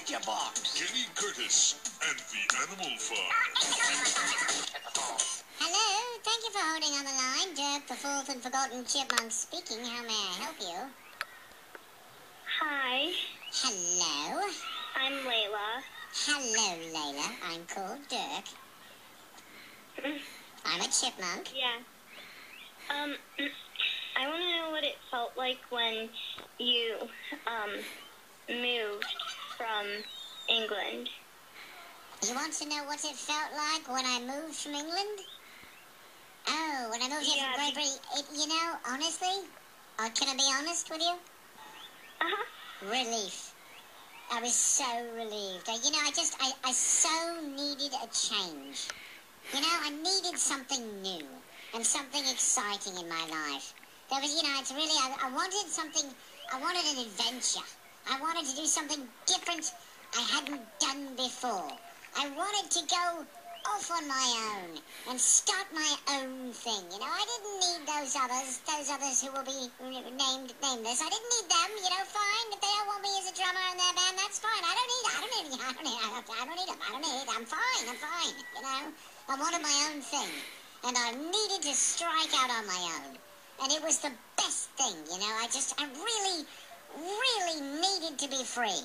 Check your box. Jenny Curtis and the Animal Farm. Hello, thank you for holding on the line. Dirk, the fourth and forgotten chipmunk speaking. How may I help you? Hi, Hello. I'm Layla. Hello, Layla. I'm called Dirk. I'm a chipmunk. Yeah. Um, I want to know what it felt like when you um moved from England. You want to know what it felt like when I moved from England? Oh, when I moved here Yeah, from Great Britain. It, you know, honestly, uh, can I be honest with you? Uh huh. Relief. I was so relieved. I, you know, I just, I, I so needed a change. You know, I needed something new and something exciting in my life. There was, you know, it's really, I, I wanted something, I wanted an adventure. I wanted to do something different I hadn't done before. I wanted to go off on my own and start my own thing. You know, I didn't need those others, those others who will be named nameless. I didn't need them. You know, fine. If they don't want me as a drummer in their band, that's fine. I don't need. I don't need. I don't need. I don't, I don't need them. I don't need. I'm fine. I'm fine. You know, I wanted my own thing, and I needed to strike out on my own, and it was the best thing. You know, I just, I really, really needed to be free.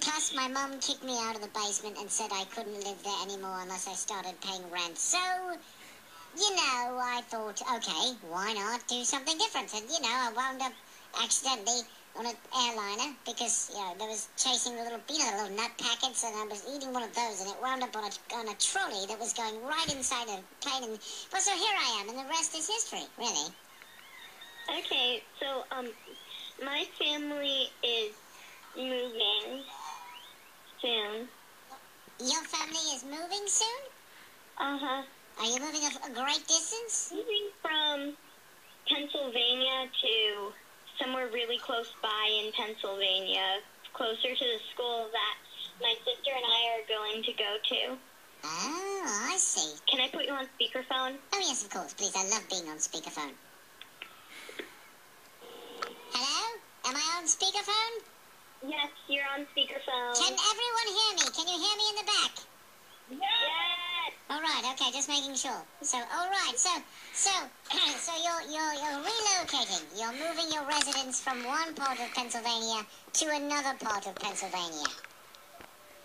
Plus, my mum kicked me out of the basement and said I couldn't live there anymore unless I started paying rent. So, you know, I thought, okay, why not do something different? And, you know, I wound up accidentally on an airliner because, you know, there was chasing the little, you know, the little nut packets and I was eating one of those and it wound up on a, on a trolley that was going right inside a plane. And, well, so here I am and the rest is history, really. Okay, so um, my family is moving soon. Your family is moving soon? Uh huh. Are you moving a, a great distance? Moving from Pennsylvania to somewhere really close by in Pennsylvania, closer to the school that my sister and I are going to go to. Oh, I see. Can I put you on speakerphone? Oh, yes, of course, please. I love being on speakerphone. Hello? Am I on speakerphone? Yes, you're on speakerphone. Can everyone hear me? Can you hear me in the back? Yes. All right, okay, just making sure. So, all right, so, so, so you're you're you're relocating. You're moving your residence from one part of Pennsylvania to another part of Pennsylvania.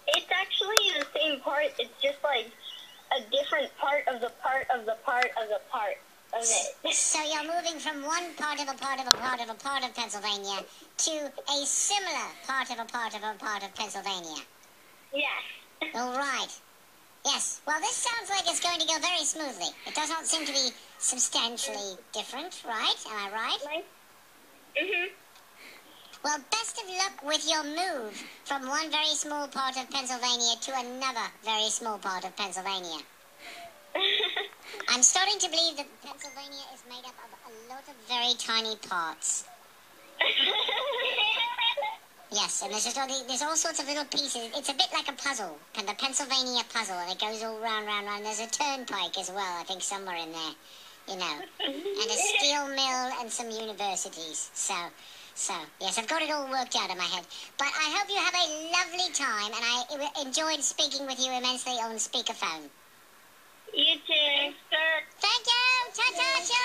It's actually the same part. It's just like a different part of the part of the part of the part of it. So you're moving from one part of a part of a part of a part of Pennsylvania to a similar part of a part of a part of Pennsylvania. Yes. All right. Yes. Well, this sounds like it's going to go very smoothly. It does not seem to be substantially different, right? Am I right? Right? Mhm. Well, best of luck with your move from one very small part of Pennsylvania to another very small part of Pennsylvania. I'm starting to believe that Pennsylvania is made up of a lot of very tiny parts. Yes, and there's just all the, there's all sorts of little pieces. It's a bit like a puzzle, and the Pennsylvania puzzle, and it goes all round, round, round. There's a turnpike as well, I think, somewhere in there, you know, and a steel mill and some universities. So, so yes, I've got it all worked out in my head. But I hope you have a lovely time, and I enjoyed speaking with you immensely on speakerphone. Thank you. Ta ta,